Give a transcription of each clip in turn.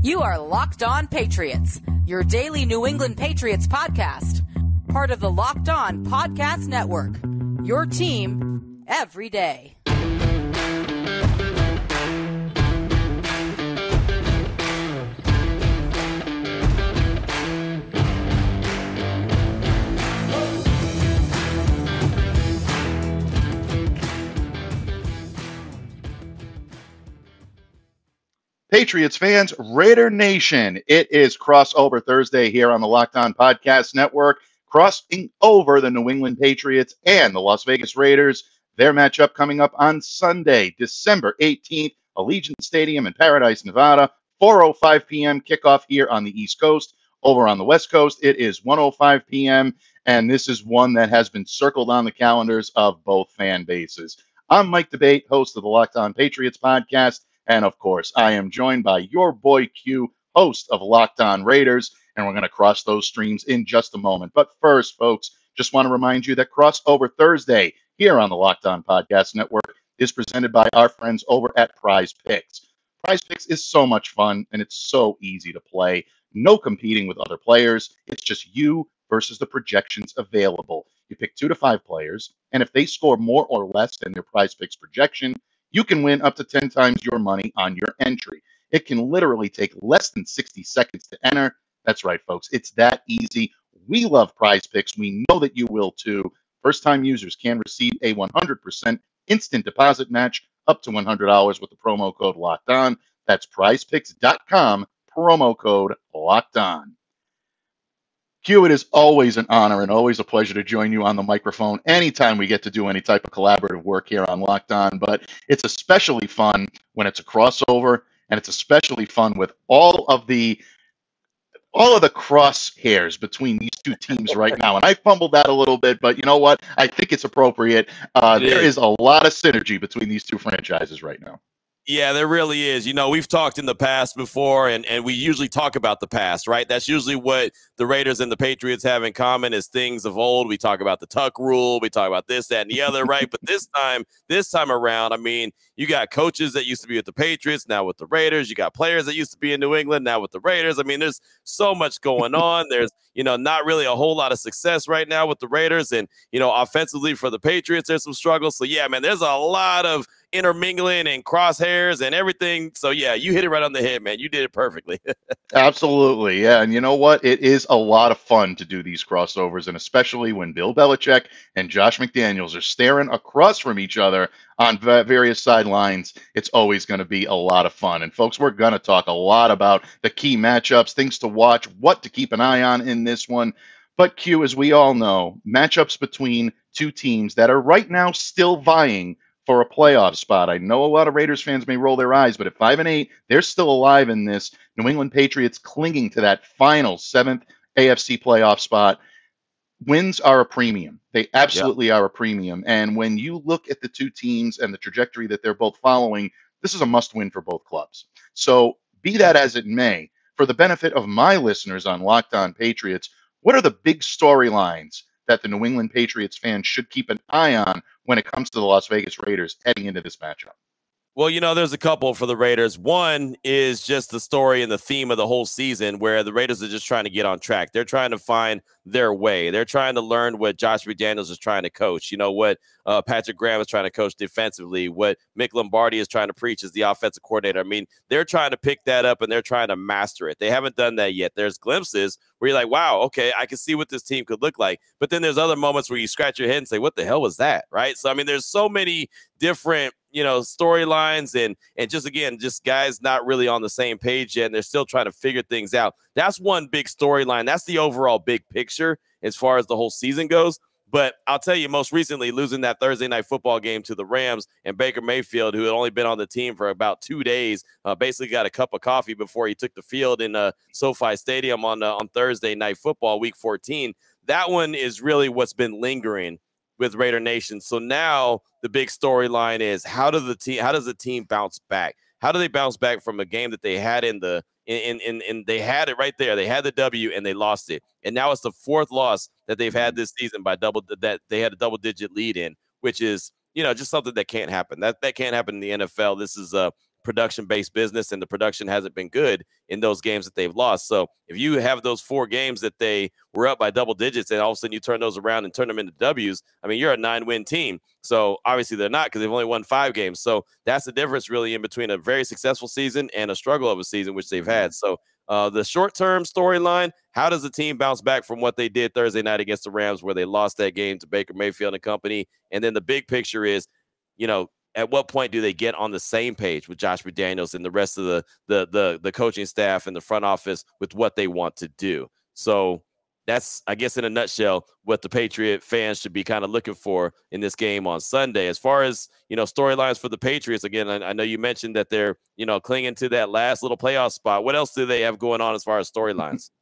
You are Locked On Patriots, your daily New England Patriots podcast, part of the Locked On Podcast Network. Your team every day. Patriots fans, Raider Nation. It is crossover Thursday here on the Locked On Podcast Network, crossing over the New England Patriots and the Las Vegas Raiders. Their matchup coming up on Sunday, December 18th, Allegiant Stadium in Paradise, Nevada. 4:05 p.m. kickoff here on the East Coast. Over on the West Coast, it is 1:05 p.m. and this is one that has been circled on the calendars of both fan bases. I'm Mike D'Abate, host of the Locked On Patriots podcast. And of course, I am joined by your boy Q, host of Locked On Raiders, and we're going to cross those streams in just a moment. But first, folks, just want to remind you that Crossover Thursday here on the Locked On Podcast Network is presented by our friends over at PrizePicks. Prize Picks is so much fun and it's so easy to play. No competing with other players. It's just you versus the projections available. You pick two to five players, and if they score more or less than your PrizePicks projection, you can win up to 10 times your money on your entry. It can literally take less than 60 seconds to enter. That's right, folks. It's that easy. We love PrizePicks. We know that you will too. First time users can receive a 100% instant deposit match up to $100 with the promo code locked on. That's prizepicks.com, promo code locked on. Q, it is always an honor and always a pleasure to join you on the microphone anytime we get to do any type of collaborative work here on Locked On. But it's especially fun when it's a crossover, and it's especially fun with all of the all of the crosshairs between these two teams right now. And I fumbled that a little bit, but you know what? I think it's appropriate. Uh, there is a lot of synergy between these two franchises right now. Yeah, there really is. You know, we've talked in the past before, and, and we usually talk about the past, right? That's usually what the Raiders and the Patriots have in common is things of old. We talk about the tuck rule, we talk about this, that, and the other, right? But this time, this time around, I mean, you got coaches that used to be with the Patriots, now with the Raiders. You got players that used to be in New England, now with the Raiders. I mean, there's so much going on. There's, you know, not really a whole lot of success right now with the Raiders. And, you know, offensively for the Patriots, there's some struggles. So, yeah, man, there's a lot of intermingling and crosshairs and everything. So yeah, you hit it right on the head, man. You did it perfectly. Absolutely, yeah. And you know what? It is a lot of fun to do these crossovers, and especially when Bill Belichick and Josh McDaniels are staring across from each other on various sidelines. It's always going to be a lot of fun. And folks, we're going to talk a lot about the key matchups, things to watch, what to keep an eye on in this one. But Q, as we all know, matchups between two teams that are right now still vying for a playoff spot. I know a lot of Raiders fans may roll their eyes, but at five and eight, they're still alive in this. New England Patriots clinging to that final seventh AFC playoff spot. Wins are a premium. They absolutely yep. are a premium. And when you look at the two teams and the trajectory that they're both following, this is a must win for both clubs. So, be that as it may, for the benefit of my listeners on Locked On Patriots, what are the big storylines that the New England Patriots fans should keep an eye on when it comes to the Las Vegas Raiders heading into this matchup? Well, you know, there's a couple for the Raiders. One is just the story and the theme of the whole season where the Raiders are just trying to get on track. They're trying to find their way. They're trying to learn what Josh McDaniels is trying to coach. You know, what uh, Patrick Graham is trying to coach defensively, what Mick Lombardi is trying to preach as the offensive coordinator. I mean, they're trying to pick that up and they're trying to master it. They haven't done that yet. There's glimpses where you're like, wow, okay, I can see what this team could look like. But then there's other moments where you scratch your head and say, what the hell was that? Right. So, I mean, there's so many different you know storylines and and just again just guys not really on the same page yet and they're still trying to figure things out. That's one big storyline. That's the overall big picture as far as the whole season goes. But I'll tell you, most recently, losing that Thursday night football game to the Rams and Baker Mayfield, who had only been on the team for about two days, uh, basically got a cup of coffee before he took the field in uh, SoFi Stadium on uh, on Thursday night football, Week 14. That one is really what's been lingering with Raider Nation. So now the big storyline is how does the team how does the team bounce back? How do they bounce back from a game that they had in the in in in they had it right there. They had the W and they lost it. And now it's the fourth loss that they've had mm-hmm. this season by double that they had a double digit lead in, which is you know just something that can't happen. That that can't happen in the NFL. This is a production based business, and the production hasn't been good in those games that they've lost. So if you have those four games that they were up by double digits, and all of a sudden you turn those around and turn them into W's, I mean, you're a nine win team. So obviously they're not because they've only won five games. So that's the difference really in between a very successful season and a struggle of a season, which they've had. So uh, the short term storyline how does the team bounce back from what they did Thursday night against the Rams, where they lost that game to Baker Mayfield and company? And then the big picture is, you know, at what point do they get on the same page with Josh McDaniels and the rest of the the the, the coaching staff and the front office with what they want to do? So that's, I guess, in a nutshell, what the Patriot fans should be kind of looking for in this game on Sunday. As far as you know, storylines for the Patriots. Again, I, I, know you mentioned that they're you know clinging to that last little playoff spot. What else do they have going on as far as storylines?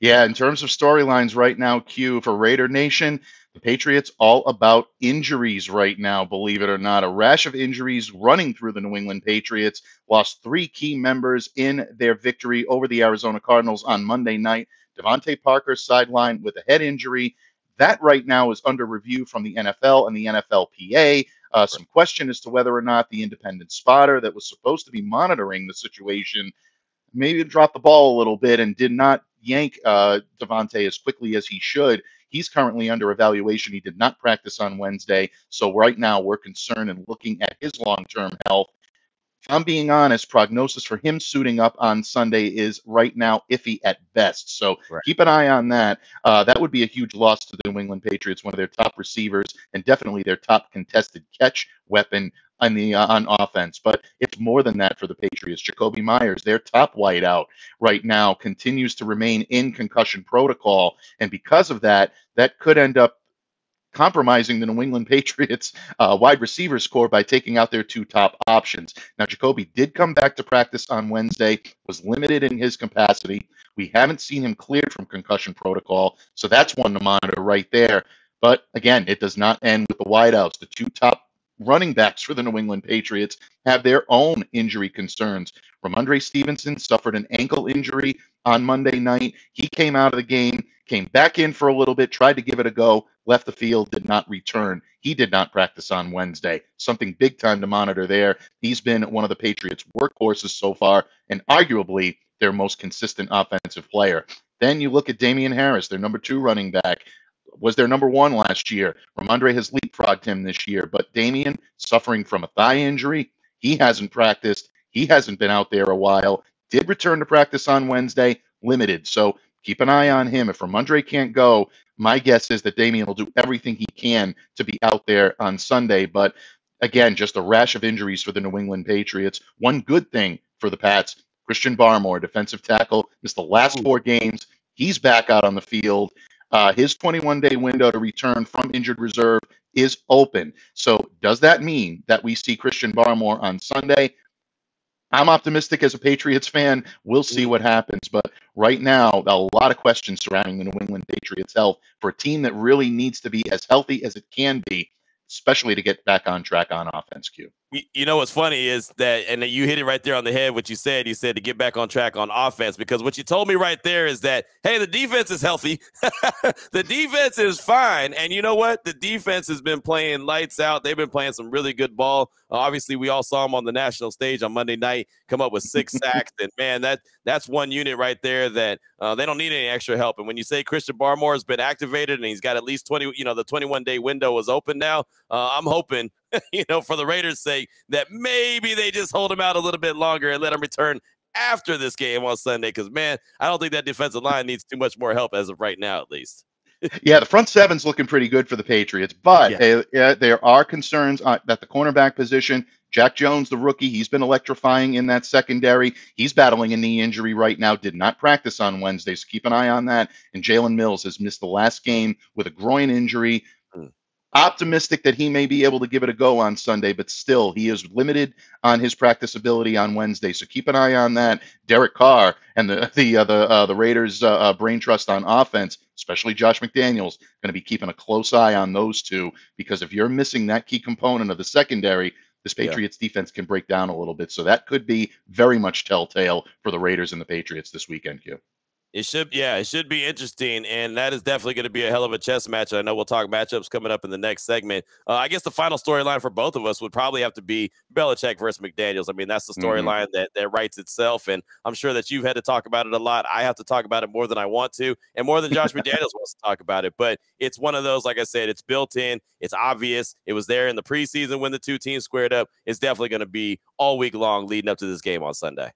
Yeah, in terms of storylines right now, Q for Raider Nation, the Patriots all about injuries right now, believe it or not. A rash of injuries running through the New England Patriots. Lost three key members in their victory over the Arizona Cardinals on Monday night. DeVante Parker sidelined with a head injury. That right now is under review from the NFL and the NFLPA. Uh, some question as to whether or not the independent spotter that was supposed to be monitoring the situation maybe dropped the ball a little bit and did not yank uh, DeVante as quickly as he should. He's currently under evaluation. He did not practice on Wednesday. So, right now, we're concerned and looking at his long term health. I'm being honest, prognosis for him suiting up on Sunday is right now iffy at best. So right. keep an eye on that. Uh, that would be a huge loss to the New England Patriots, one of their top receivers, and definitely their top contested catch weapon on the uh, on offense. But it's more than that for the Patriots. Jakobi Meyers, their top wideout right now, continues to remain in concussion protocol, and because of that, that could end up compromising the New England Patriots uh, wide receiver corps by taking out their two top options. Now, Jakobi did come back to practice on Wednesday, was limited in his capacity. We haven't seen him cleared from concussion protocol, so that's one to monitor right there. But again, it does not end with the wideouts. The two top running backs for the New England Patriots have their own injury concerns. Rhamondre Stevenson suffered an ankle injury on Monday night. He came out of the game, came back in for a little bit, tried to give it a go, left the field, did not return. He did not practice on Wednesday. Something big time to monitor there. He's been one of the Patriots' workhorses so far, and arguably their most consistent offensive player. Then you look at Damien Harris, their number two running back was their number one last year. Rhamondre has leapfrogged him this year, but Damien, suffering from a thigh injury. He hasn't practiced. He hasn't been out there a while. Did return to practice on Wednesday, limited. So keep an eye on him. If Rhamondre can't go, my guess is that Damien will do everything he can to be out there on Sunday. But again, just a rash of injuries for the New England Patriots. One good thing for the Pats Christian Barmore, defensive tackle, missed the last four games. He's back out on the field. Uh, his 21 day window to return from injured reserve is open. So, does that mean that we see Christian Barmore on Sunday? I'm optimistic as a Patriots fan. We'll see what happens. But right now, a lot of questions surrounding the New England Patriots' health for a team that really needs to be as healthy as it can be, especially to get back on track on offense, Q. You know what's funny is that, and you hit it right there on the head. What you said, you said to get back on track on offense because what you told me right there is that hey, the defense is healthy, the defense is fine, and you know what? The defense has been playing lights out. They've been playing some really good ball. Obviously, we all saw him on the national stage on Monday night come up with six sacks, and man, that that's one unit right there that uh, they don't need any extra help. And when you say Christian Barmore has been activated and he's got at least twenty, you know, the twenty-one day window is open now. Uh, I'm hoping you know, for the Raiders' sake, that maybe they just hold him out a little bit longer and let him return after this game on Sunday. Because man, I don't think that defensive line needs too much more help as of right now, at least. Yeah, the front seven's looking pretty good for the Patriots, but yeah. uh, there are concerns at the cornerback position. Jack Jones, the rookie, he's been electrifying in that secondary. He's battling a knee injury right now. Did not practice on Wednesday, so keep an eye on that. And Jalen Mills has missed the last game with a groin injury optimistic that he may be able to give it a go on Sunday, but still, he is limited on his practice ability on Wednesday. So keep an eye on that. Derek Carr and the the uh, the, uh, the Raiders' uh, uh, brain trust on offense, especially Josh McDaniels, going to be keeping a close eye on those two because if you're missing that key component of the secondary, this Patriots yeah. defense can break down a little bit. So that could be very much telltale for the Raiders and the Patriots this weekend, Q. It should, yeah, it should be interesting, and that is definitely going to be a hell of a chess match. I know we'll talk matchups coming up in the next segment. Uh, I guess the final storyline for both of us would probably have to be Belichick versus McDaniels. I mean, that's the mm-hmm. storyline mm-hmm. that that writes itself, and I'm sure that you've had to talk about it a lot. I have to talk about it more than I want to, and more than Josh McDaniels wants to talk about it. But it's one of those, like I said, it's built in, it's obvious. It was there in the preseason when the two teams squared up. It's definitely going to be all week long leading up to this game on Sunday.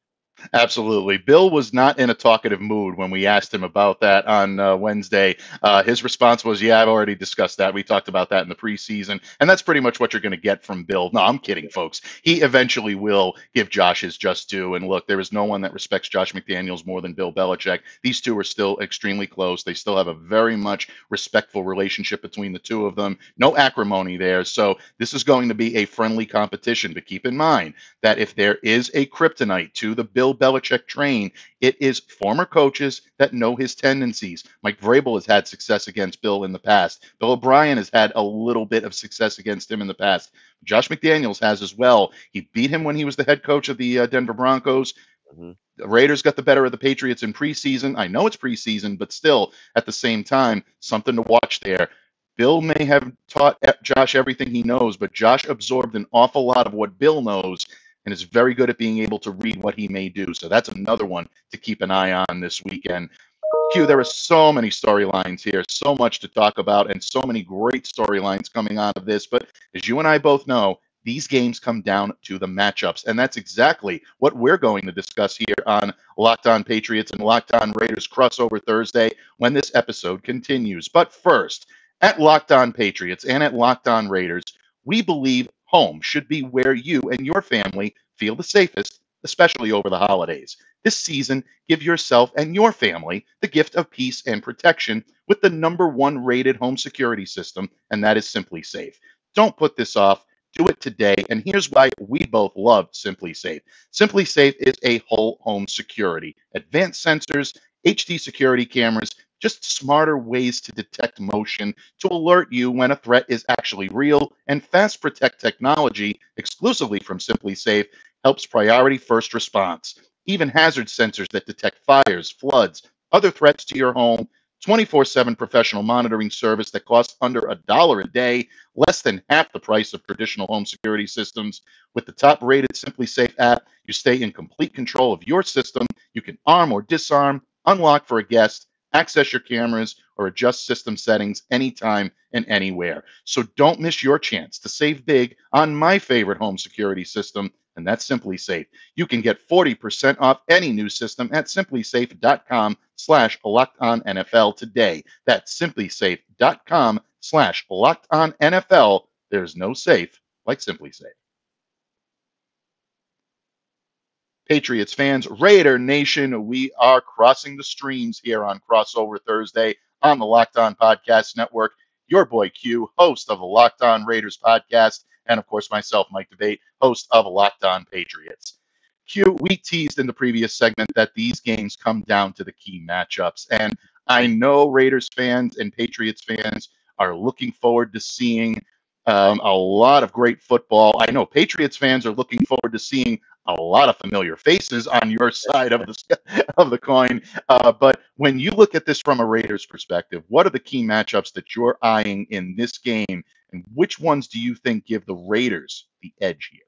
Absolutely. Bill was not in a talkative mood when we asked him about that on uh, Wednesday. Uh, his response was, Yeah, I've already discussed that. We talked about that in the preseason. And that's pretty much what you're going to get from Bill. No, I'm kidding, folks. He eventually will give Josh his just due. And look, there is no one that respects Josh McDaniels more than Bill Belichick. These two are still extremely close. They still have a very much respectful relationship between the two of them. No acrimony there. So this is going to be a friendly competition. But keep in mind that if there is a kryptonite to the Bill Bill Belichick train. It is former coaches that know his tendencies. Mike Vrabel has had success against Bill in the past. Bill O'Brien has had a little bit of success against him in the past. Josh McDaniels has as well. He beat him when he was the head coach of the uh, Denver Broncos. Mm-hmm. The Raiders got the better of the Patriots in preseason. I know it's preseason, but still, at the same time, something to watch there. Bill may have taught Josh everything he knows, but Josh absorbed an awful lot of what Bill knows and is very good at being able to read what he may do. So that's another one to keep an eye on this weekend. Q, there are so many storylines here, so much to talk about, and so many great storylines coming out of this. But as you and I both know, these games come down to the matchups. And that's exactly what we're going to discuss here on Locked On Patriots and Locked On Raiders crossover Thursday when this episode continues. But first, at Locked On Patriots and at Locked On Raiders, we believe home should be where you and your family feel the safest, especially over the holidays. This season, give yourself and your family the gift of peace and protection with the number one rated home security system, and that is SimpliSafe. Don't put this off. Do it today. And here's why we both love SimpliSafe. Simply Safe is a whole home security, advanced sensors, HD security cameras, just smarter ways to detect motion to alert you when a threat is actually real. And Fast Protect technology, exclusively from SimpliSafe, helps priority first response. Even hazard sensors that detect fires, floods, other threats to your home. 24 7 professional monitoring service that costs under a dollar a day, less than half the price of traditional home security systems. With the top rated SimpliSafe app, you stay in complete control of your system. You can arm or disarm, unlock for a guest, access your cameras, or adjust system settings anytime and anywhere. So don't miss your chance to save big on my favorite home security system, and that's SimpliSafe. You can get 40% off any new system at simplisafe.com slash locked on NFL today. That's simplisafe.com slash locked on NFL. There's no safe like SimpliSafe. Patriots fans, Raider Nation, we are crossing the streams here on Crossover Thursday on the Locked On Podcast Network. Your boy Q, host of the Locked On Raiders podcast, and of course myself, Mike D'Abate, host of Locked On Patriots. Q, we teased in the previous segment that these games come down to the key matchups, and I know Raiders fans and Patriots fans are looking forward to seeing um, a lot of great football. I know Patriots fans are looking forward to seeing a lot of familiar faces on your side of the of the coin. Uh, but when you look at this from a Raiders perspective, what are the key matchups that you're eyeing in this game, and which ones do you think give the Raiders the edge here?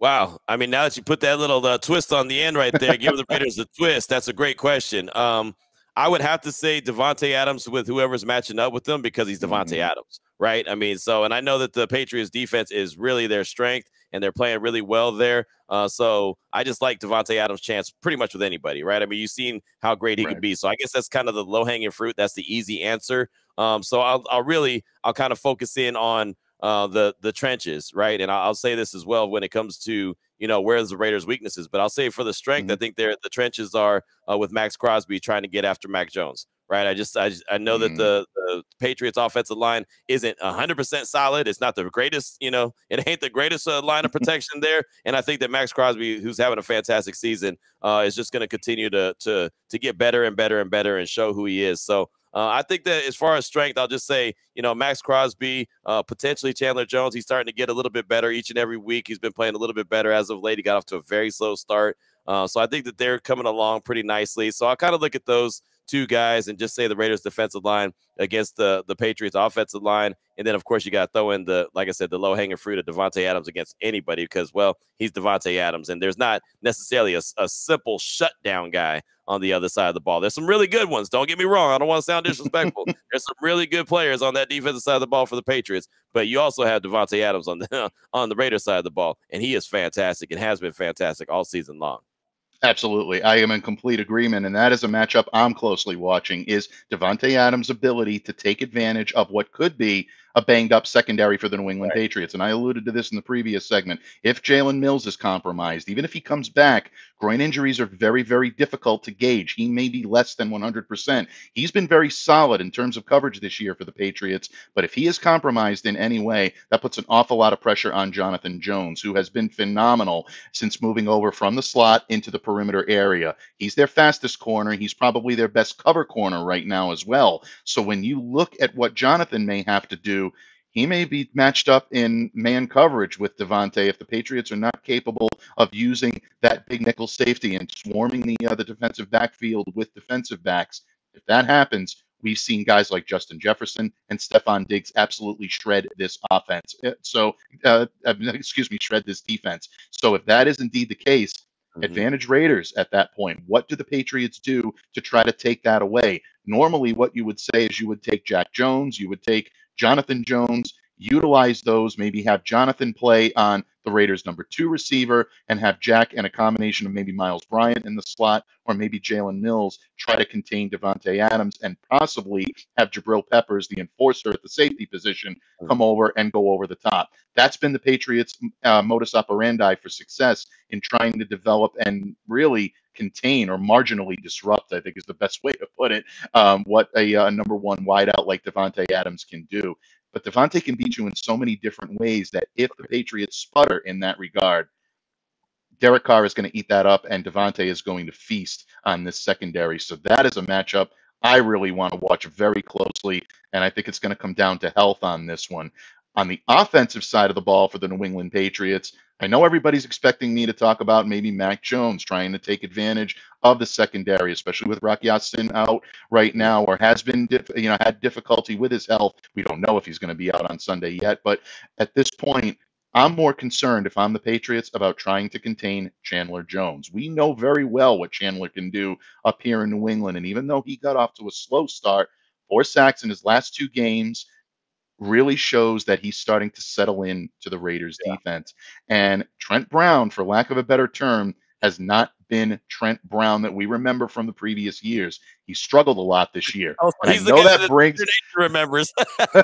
Wow. I mean, now that you put that little uh, twist on the end right there, give the Raiders a twist. That's a great question. Um, I would have to say Davante Adams with whoever's matching up with them because he's Davante mm-hmm. Adams, right? I mean, so and I know that the Patriots defense is really their strength and they're playing really well there. Uh, so I just like Davante Adams' chance pretty much with anybody, right? I mean, you've seen how great he right. can be. So I guess that's kind of the low hanging fruit. That's the easy answer. Um, so I'll, I'll really I'll kind of focus in on uh, the the trenches, right? And I'll, I'll say this as well when it comes to you know, where's the Raiders' weaknesses? But I'll say for the strength, mm-hmm. I think they're the trenches are uh, with Maxx Crosby trying to get after Mac Jones. Right. I just I, just, I know mm-hmm. that the, the Patriots offensive line isn't 100% solid. It's not the greatest, you know, it ain't the greatest uh, line of protection there. And I think that Maxx Crosby, who's having a fantastic season, uh, is just going to continue to to to get better and better and better and show who he is. So uh, I think that as far as strength, I'll just say, you know, Maxx Crosby, uh, potentially Chandler Jones. He's starting to get a little bit better each and every week. He's been playing a little bit better as of late. He got off to a very slow start. Uh, so I think that they're coming along pretty nicely. So I kind of look at those two guys and just say the Raiders defensive line against the the Patriots offensive line. And then of course you got to throw in the like I said, the low hanging fruit of Davante Adams against anybody because well, he's Davante Adams and there's not necessarily a, a simple shutdown guy on the other side of the ball. There's some really good ones. Don't get me wrong. I don't want to sound disrespectful. There's some really good players on that defensive side of the ball for the Patriots, but you also have Davante Adams on the on the Raiders side of the ball, and he is fantastic and has been fantastic all season long. Absolutely. I am in complete agreement. And that is a matchup I'm closely watching is Davante Adams' ability to take advantage of what could be a banged up secondary for the New England right. Patriots. And I alluded to this in the previous segment. If Jalen Mills is compromised, even if he comes back, groin injuries are very, very difficult to gauge. He may be less than 100%. He's been very solid in terms of coverage this year for the Patriots. But if he is compromised in any way, that puts an awful lot of pressure on Jonathan Jones, who has been phenomenal since moving over from the slot into the perimeter area. He's their fastest corner. He's probably their best cover corner right now as well. So when you look at what Jonathan may have to do, he may be matched up in man coverage with Davante if the Patriots are not capable of using that big nickel safety and swarming the uh, the defensive backfield with defensive backs. If that happens, we've seen guys like Justin Jefferson and Stefon Diggs absolutely shred this offense. Uh, so, uh, uh, excuse me, shred this defense. So, if that is indeed the case, mm-hmm. advantage Raiders at that point. What do the Patriots do to try to take that away? Normally, what you would say is you would take Jack Jones, you would take Jonathan Jones, utilize those, maybe have Jonathan play on the Raiders' number two receiver and have Jack and a combination of maybe Myles Bryant in the slot or maybe Jalen Mills try to contain Davante Adams and possibly have Jabril Peppers, the enforcer at the safety position, hmm. come over and go over the top. That's been the Patriots' uh, modus operandi for success in trying to develop and really contain or marginally disrupt, I think is the best way to put it, um, what a uh, number one wideout like Davante Adams can do. But Davante can beat you in so many different ways that if the Patriots sputter in that regard, Derek Carr is going to eat that up, and Davante is going to feast on this secondary. So that is a matchup I really want to watch very closely, and I think it's going to come down to health on this one. On the offensive side of the ball for the New England Patriots, I know everybody's expecting me to talk about maybe Mac Jones trying to take advantage of the secondary, especially with Rocky Ya-Sin out right now, or has been, you know, had difficulty with his health. We don't know if he's going to be out on Sunday yet, but at this point, I'm more concerned if I'm the Patriots about trying to contain Chandler Jones. We know very well what Chandler can do up here in New England, and even though he got off to a slow start, four sacks in his last two games really shows that he's starting to settle in to the Raiders yeah. defense. And Trent Brown, for lack of a better term, has not been Trent Brown that we remember from the previous years. He struggled a lot this year. Oh, and I know that, that brings remembers.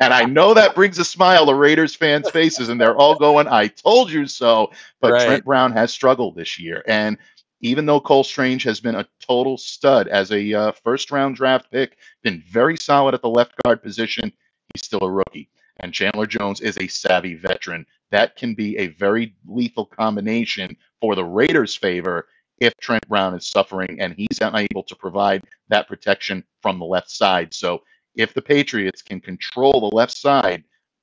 and I know that brings a smile to Raiders fans' faces, and they're all going, "I told you so." But right. Trent Brown has struggled this year, and even though Cole Strange has been a total stud as a uh, first round draft pick, been very solid at the left guard position, he's still a rookie. And Chandler Jones is a savvy veteran. That can be a very lethal combination for the Raiders' favor if Trent Brown is suffering and he's unable to provide that protection from the left side. So if the Patriots can control the left side,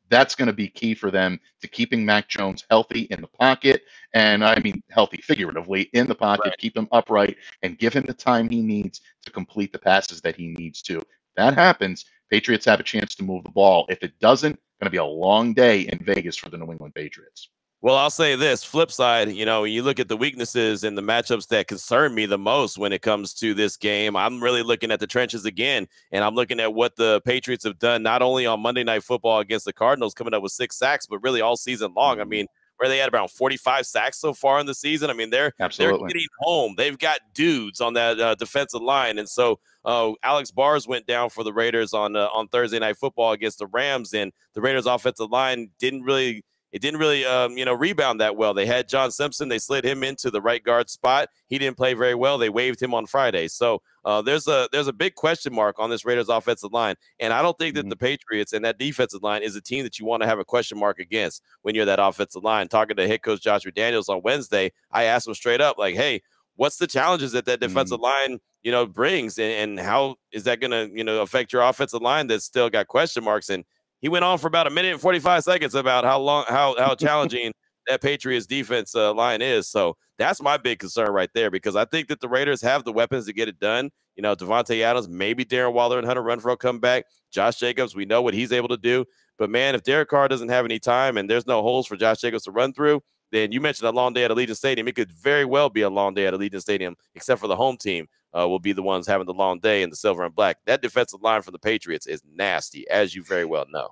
that's going to be key for them to keeping Mac Jones healthy in the pocket. And I mean, healthy figuratively in the pocket, right. keep him upright, and give him the time he needs to complete the passes that he needs to. That happens. Patriots have a chance to move the ball. If it doesn't, going to be a long day in Vegas for the New England Patriots. Well, I'll say this flip side, you know, you look at the weaknesses and the matchups that concern me the most when it comes to this game. I'm really looking at the trenches again, and I'm looking at what the Patriots have done not only on Monday Night Football against the Cardinals, coming up with six sacks, but really all season long. I mm-hmm. mean, where they had around 45 sacks so far in the season. I mean, they're Absolutely. they're getting home. They've got dudes on that uh, defensive line, and so uh, Alex Bars went down for the Raiders on uh, on Thursday Night Football against the Rams, and the Raiders' offensive line didn't really it didn't really um, you know rebound that well. They had John Simpson. They slid him into the right guard spot. He didn't play very well. They waived him on Friday. So uh, there's a there's a big question mark on this Raiders offensive line, and I don't think that mm-hmm. the Patriots and that defensive line is a team that you want to have a question mark against when you're that offensive line. Talking to head coach Josh McDaniels on Wednesday, I asked him straight up like, "Hey, what's the challenges that that defensive mm-hmm. line you know brings, and, and how is that going to you know affect your offensive line that's still got question marks?" And he went on for about a minute and 45 seconds about how long how how challenging that Patriots defense uh, line is. So that's my big concern right there because I think that the Raiders have the weapons to get it done. You know, Davante Adams, maybe Darren Waller and Hunter Renfrow come back. Josh Jacobs, we know what he's able to do. But man, if Derek Carr doesn't have any time and there's no holes for Josh Jacobs to run through, then you mentioned a long day at Allegiant Stadium. It could very well be a long day at Allegiant Stadium, except for the home team uh, will be the ones having the long day in the silver and black. That defensive line for the Patriots is nasty, as you very well know.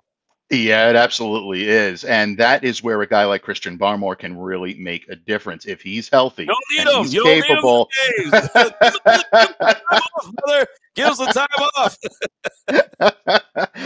Yeah, it absolutely is. And that is where a guy like Christian Barmore can really make a difference. If he's healthy, don't need him. he's you capable. Give us the time off.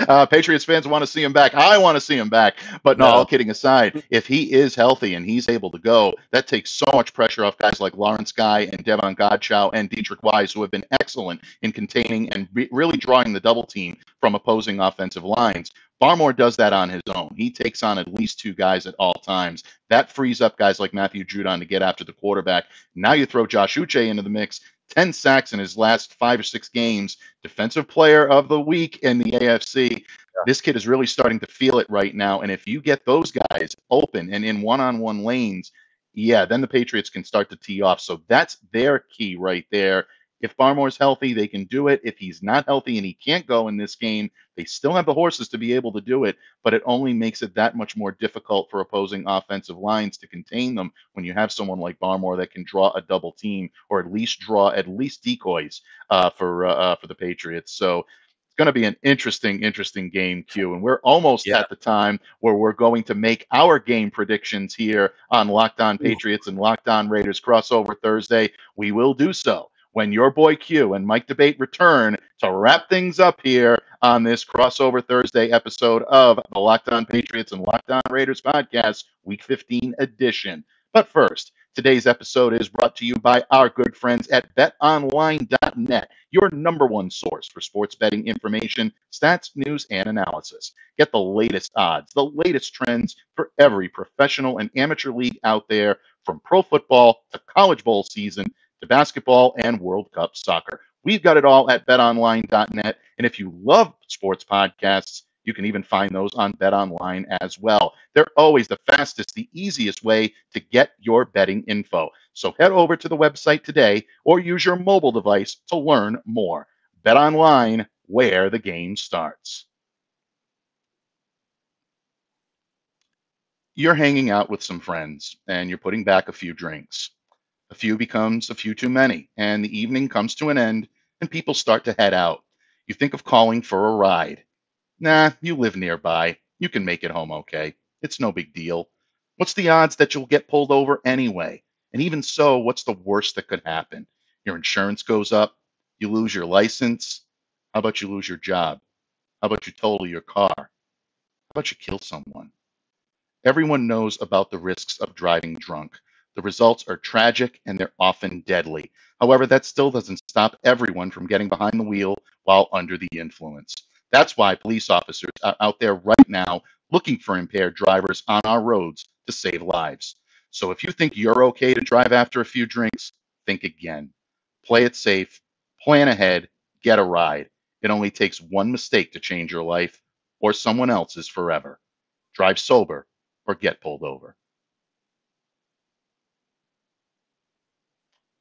uh, Patriots fans want to see him back. I want to see him back. But no, No. all kidding aside, if he is healthy and he's able to go, that takes so much pressure off guys like Lawrence Guy and Davon Godchaux and Deatrich Wise, who have been excellent in containing and re- really drawing the double team from opposing offensive lines. Barmore does that on his own. He takes on at least two guys at all times. That frees up guys like Matthew Judon to get after the quarterback. Now you throw Josh Uche into the mix. 10 sacks in his last five or six games. Defensive player of the week in the AFC. This kid is really starting to feel it right now. And if you get those guys open and in one on one lanes, yeah, then the Patriots can start to tee off. So that's their key right there. If Barmore's healthy, they can do it. If he's not healthy and he can't go in this game, they still have the horses to be able to do it, but it only makes it that much more difficult for opposing offensive lines to contain them when you have someone like Barmore that can draw a double team or at least draw at least decoys uh, for uh, uh, for the Patriots. So it's going to be an interesting, interesting game, Q. And we're almost Yeah. at the time where we're going to make our game predictions here on Locked On Ooh. Patriots and Locked On Raiders crossover Thursday. We will do so when your boy Q and Mike D'Abate return to wrap things up here on this crossover Thursday episode of the Locked On Patriots and Locked On Raiders podcast, Week 15 edition. But first, today's episode is brought to you by our good friends at betonline.net, your number one source for sports betting information, stats, news, and analysis. Get the latest odds, the latest trends for every professional and amateur league out there, from pro football to college bowl season to basketball and World Cup soccer. We've got it all at betonline.net. And if you love sports podcasts, you can even find those on BetOnline as well. They're always the fastest, the easiest way to get your betting info. So head over to the website today or use your mobile device to learn more. BetOnline, where the game starts. You're hanging out with some friends and you're putting back a few drinks. A few becomes a few too many, and the evening comes to an end, and people start to head out. You think of calling for a ride. Nah, you live nearby. You can make it home okay. It's no big deal. What's the odds that you'll get pulled over anyway? And even so, what's the worst that could happen? Your insurance goes up, you lose your license. How about you lose your job? How about you total your car? How about you kill someone? Everyone knows about the risks of driving drunk. The results are tragic and they're often deadly. However, that still doesn't stop everyone from getting behind the wheel while under the influence. That's why police officers are out there right now looking for impaired drivers on our roads to save lives. So if you think you're okay to drive after a few drinks, think again. Play it safe, plan ahead, get a ride. It only takes one mistake to change your life or someone else's forever. Drive sober or get pulled over.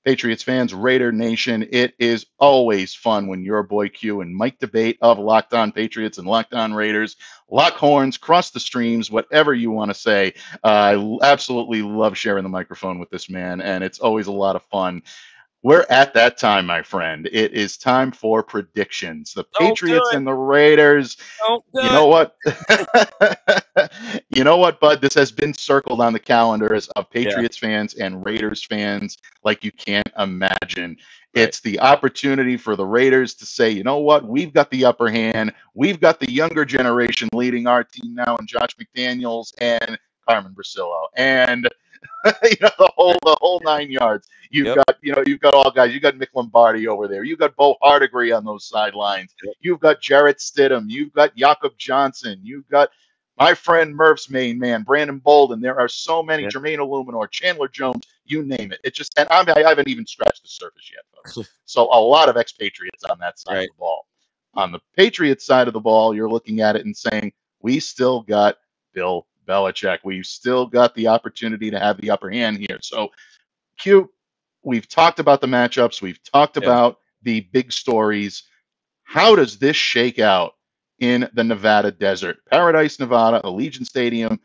Patriots fans, Raider Nation, it is always fun when your boy Q and Mike D'Abate of Locked On Patriots and Locked On Raiders lock horns, cross the streams, whatever you want to say. Uh, I absolutely love sharing the microphone with this man, and it's always a lot of fun. We're at that time, my friend. It is time for predictions. The Don't Patriots and the Raiders. Don't do You know what? you know what, Bud? This has been circled on the calendars of Patriots fans and Raiders fans like you can't imagine. It's the opportunity for the Raiders to say, you know what? We've got the upper hand. We've got the younger generation leading our team now, and Josh McDaniels and Carmen Bricillo, and you know the whole the whole nine yards. You've Yep. got you know you've got all guys. You've got Mick Lombardi over there. You've got Bo Hardegree on those sidelines. Yep. You've got Jarrett Stidham. You've got Jakob Johnson. You've got my friend Murph's main man, Brandon Bolden. There are so many. Yeah. Jermaine Eluemunor, Chandler Jones. You name it. It just and I'm, I haven't even scratched the surface yet, folks. so a lot of expatriates on that side Right. of the ball. On the Patriots side of the ball, you're looking at it and saying we still got Bill Belichick. We've still got the opportunity to have the upper hand here. So, Q, we've talked about the matchups, we've talked yeah. about the big stories. How does this shake out in the Nevada desert? Paradise, Nevada, Allegiant Stadium.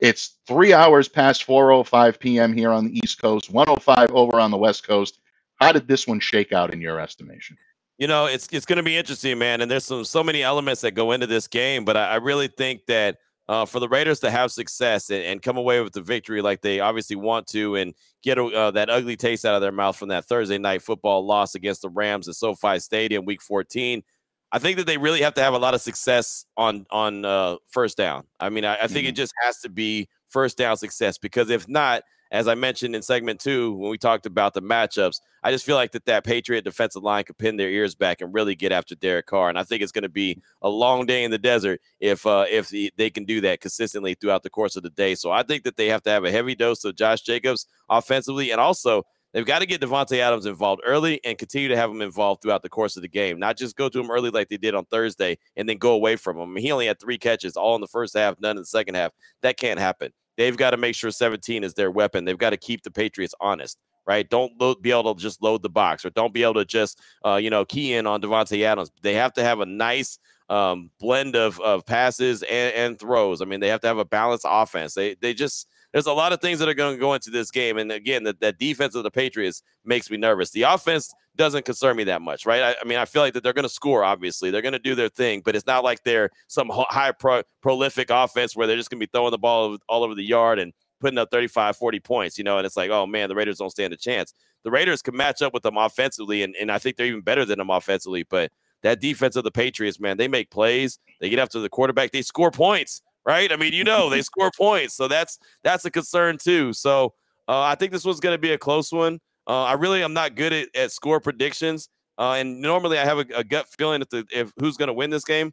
It's three hours past 4:05 p.m. here on the East Coast, 105 over on the West Coast. How did this one shake out in your estimation? You know, it's it's going to be interesting, man. And there's some so many elements that go into this game, but I, I really think that uh, for the Raiders to have success and, and, come away with the victory like they obviously want to, and get uh, that ugly taste out of their mouth from that Thursday night football loss against the Rams at SoFi Stadium, Week 14. I think that they really have to have a lot of success on on uh, first down. I mean, I, I think mm-hmm. it just has to be first down success because if not, as I mentioned in segment two when we talked about the matchups, I just feel like that that Patriot defensive line could pin their ears back and really get after Derek Carr. And I think it's going to be a long day in the desert if uh, if they can do that consistently throughout the course of the day. So I think that they have to have a heavy dose of Josh Jacobs offensively, and also they've got to get Davante Adams involved early and continue to have him involved throughout the course of the game. Not just go to him early like they did on Thursday and then go away from him. I mean, he only had three catches, all in the first half, none in the second half. That can't happen. They've got to make sure 17 is their weapon. They've got to keep the Patriots honest, right? Don't be able to just load the box or don't be able to just, uh, you know, key in on Davante Adams. They have to have a nice um, blend of, of passes and, and throws. I mean, they have to have a balanced offense. They they just there's a lot of things that are going to go into this game. And again, that, that defense of the Patriots makes me nervous. The offense doesn't concern me that much, right? I, I mean, I feel like that they're going to score, obviously. They're going to do their thing, but it's not like they're some high pro, prolific offense where they're just going to be throwing the ball all over the yard and putting up 35, 40 points, you know, and it's like, oh man, the Raiders don't stand a chance. The Raiders can match up with them offensively, and, and I think they're even better than them offensively, but that defense of the Patriots, man, they make plays, they get after the quarterback, they score points right? I mean, you know, they score points, so that's that's a concern too. So uh, I think this was going to be a close one. Uh, I really am not good at, at score predictions, uh, and normally I have a, a gut feeling if the, if who's going to win this game.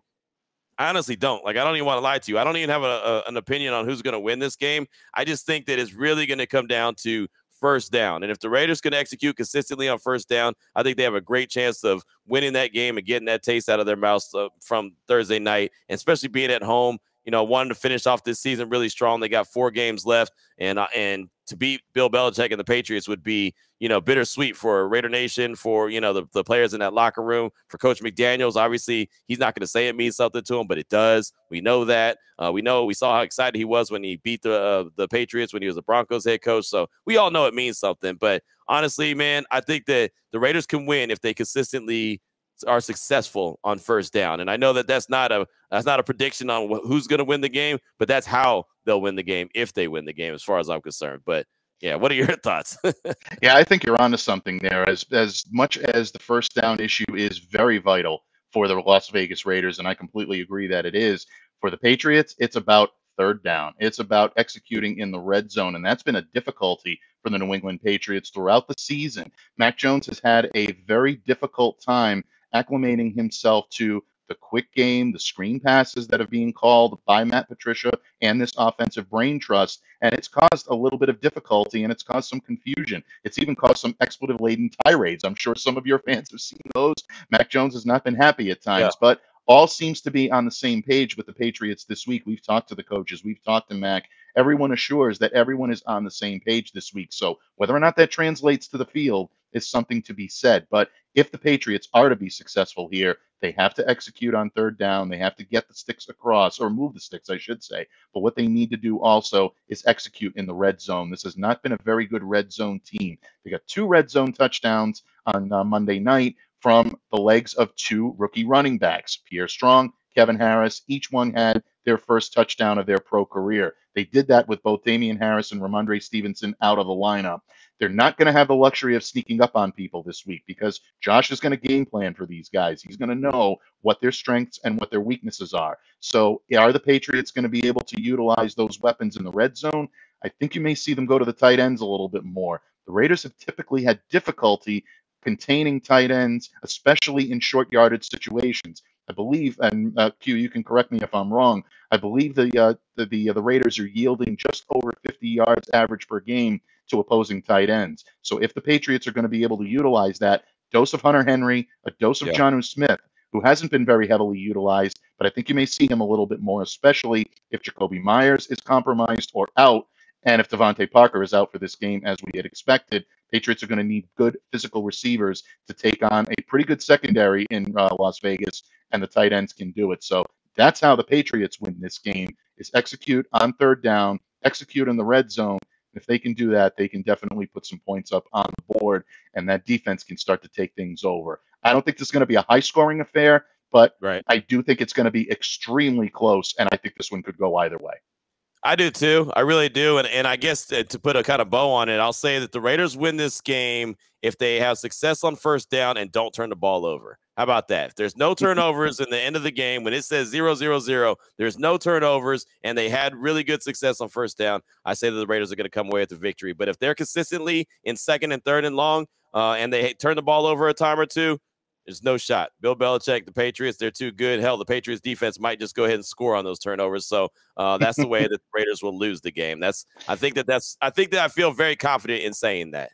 I honestly don't. Like, I don't even want to lie to you. I don't even have a, a, an opinion on who's going to win this game. I just think that it's really going to come down to first down. And if the Raiders can execute consistently on first down, I think they have a great chance of winning that game and getting that taste out of their mouths uh, from Thursday night, and especially being at home you know, wanted to finish off this season really strong. They got four games left, and uh, and to beat Bill Belichick and the Patriots would be, you know, bittersweet for Raider Nation, for you know the, the players in that locker room, for Coach McDaniels. Obviously, he's not going to say it means something to him, but it does. We know that. Uh, we know we saw how excited he was when he beat the uh, the Patriots when he was the Broncos head coach. So we all know it means something. But honestly, man, I think that the Raiders can win if they consistently are successful on first down. And I know that that's not a that's not a prediction on wh- who's going to win the game, but that's how they'll win the game if they win the game, as far as I'm concerned. But yeah, what are your thoughts? yeah, I think you're onto something there. As as much as the first down issue is very vital for the Las Vegas Raiders, and I completely agree that it is for the Patriots. It's about third down. It's about executing in the red zone, and that's been a difficulty for the New England Patriots throughout the season. Mac Jones has had a very difficult time acclimating himself to the quick game, the screen passes that are being called by Matt Patricia, and this offensive brain trust. And it's caused a little bit of difficulty and it's caused some confusion. It's even caused some expletive laden tirades. I'm sure some of your fans have seen those. Mac Jones has not been happy at times, yeah. but all seems to be on the same page with the Patriots this week. We've talked to the coaches, we've talked to Mac. Everyone assures that everyone is on the same page this week. So whether or not that translates to the field is something to be said. But if the Patriots are to be successful here, they have to execute on third down. They have to get the sticks across, or move the sticks, I should say. But what they need to do also is execute in the red zone. This has not been a very good red zone team. They got two red zone touchdowns on uh, Monday night from the legs of two rookie running backs, Pierre Strong, Kevin Harris. Each one had their first touchdown of their pro career. They did that with both Damien Harris and Rhamondre Stevenson out of the lineup. They're not going to have the luxury of sneaking up on people this week because Josh is going to game plan for these guys. He's going to know what their strengths and what their weaknesses are. So, are the Patriots going to be able to utilize those weapons in the red zone? I think you may see them go to the tight ends a little bit more. The Raiders have typically had difficulty containing tight ends, especially in short yardage situations. I believe, and uh, Q, you can correct me if I'm wrong. I believe the uh, the the, uh, the Raiders are yielding just over 50 yards average per game to opposing tight ends. So if the Patriots are going to be able to utilize that dose of Hunter Henry, a dose of yeah. Jonnu Smith, who hasn't been very heavily utilized, but I think you may see him a little bit more, especially if Jakobi Meyers is compromised or out. And if DeVante Parker is out for this game, as we had expected, Patriots are going to need good physical receivers to take on a pretty good secondary in uh, Las Vegas, and the tight ends can do it. So that's how the Patriots win this game: is execute on third down, execute in the red zone. If they can do that, they can definitely put some points up on the board, and that defense can start to take things over. I don't think this is going to be a high-scoring affair, but right. I do think it's going to be extremely close, and I think this one could go either way. I do too. I really do. And and I guess to, to, put a kind of bow on it, I'll say that the Raiders win this game if they have success on first down and don't turn the ball over. How about that? If there's no turnovers in the end of the game, when it says zero zero zero, there's no turnovers, and they had really good success on first down, I say that the Raiders are going to come away with the victory. But if they're consistently in second and third and long, uh, and they turn the ball over a time or two, there's no shot. Bill Belichick, the Patriots, they're too good. Hell, the Patriots defense might just go ahead and score on those turnovers. So uh, that's the way that the Raiders will lose the game. That's I think that that's I think that I feel very confident in saying that.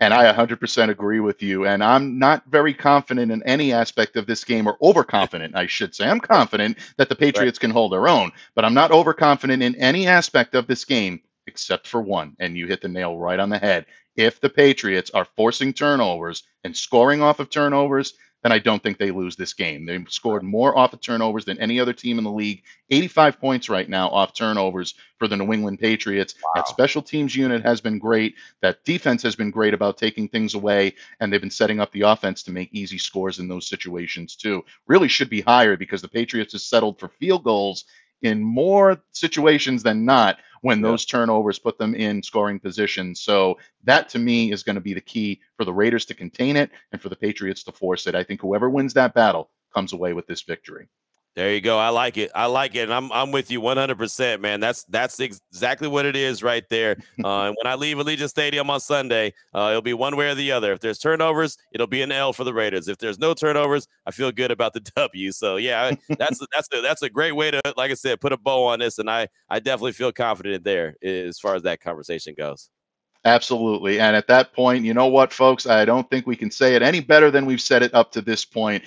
And I 100% agree with you. And I'm not very confident in any aspect of this game, or overconfident, I should say. I'm confident that the Patriots right. can hold their own, but I'm not overconfident in any aspect of this game except for one. And you hit the nail right on the head if the Patriots are forcing turnovers and scoring off of turnovers, then I don't think they lose this game. They've scored more off of turnovers than any other team in the league. 85 points right now off turnovers for the New England Patriots. Wow. That special teams unit has been great. That defense has been great about taking things away, and they've been setting up the offense to make easy scores in those situations too. Really should be higher because the Patriots have settled for field goals in more situations than not when yeah. those turnovers put them in scoring positions. So that to me is going to be the key for the Raiders to contain it and for the Patriots to force it. I think whoever wins that battle comes away with this victory. There you go. I like it. I like it. And I'm I'm with you 100%, man. That's that's exactly what it is right there. Uh, and when I leave Allegiant Stadium on Sunday, uh, it'll be one way or the other. If there's turnovers, it'll be an L for the Raiders. If there's no turnovers, I feel good about the W. So yeah, that's that's a, that's a great way to, like I said, put a bow on this. And I I definitely feel confident there as far as that conversation goes. Absolutely. And at that point, you know what, folks? I don't think we can say it any better than we've said it up to this point.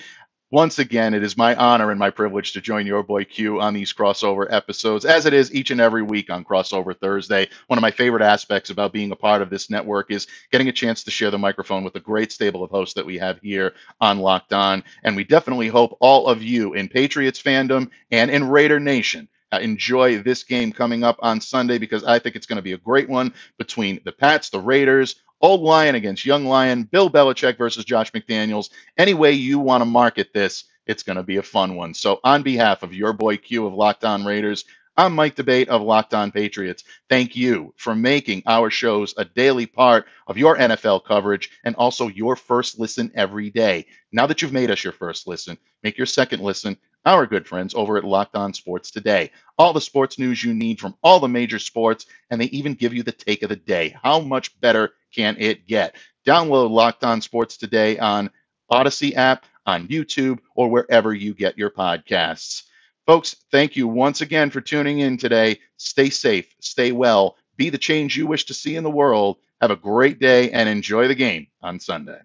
Once again, it is my honor and my privilege to join your boy Q on these crossover episodes, as it is each and every week on Crossover Thursday. One of my favorite aspects about being a part of this network is getting a chance to share the microphone with the great stable of hosts that we have here on Locked On. And we definitely hope all of you in Patriots fandom and in Raider Nation uh, enjoy this game coming up on Sunday because I think it's going to be a great one between the Pats, the Raiders, Old Lion against Young Lion, Bill Belichick versus Josh McDaniels. Any way you want to market this, it's going to be a fun one. So, on behalf of your boy Q of Locked On Raiders, I'm Mike D'Abate of Locked On Patriots. Thank you for making our shows a daily part of your NFL coverage and also your first listen every day. Now that you've made us your first listen, make your second listen our good friends over at Locked On Sports Today. All the sports news you need from all the major sports, and they even give you the take of the day. How much better can it get? Download Locked On Sports Today on Odyssey app, on YouTube, or wherever you get your podcasts. Folks, thank you once again for tuning in today. Stay safe, stay well, be the change you wish to see in the world. Have a great day and enjoy the game on Sunday.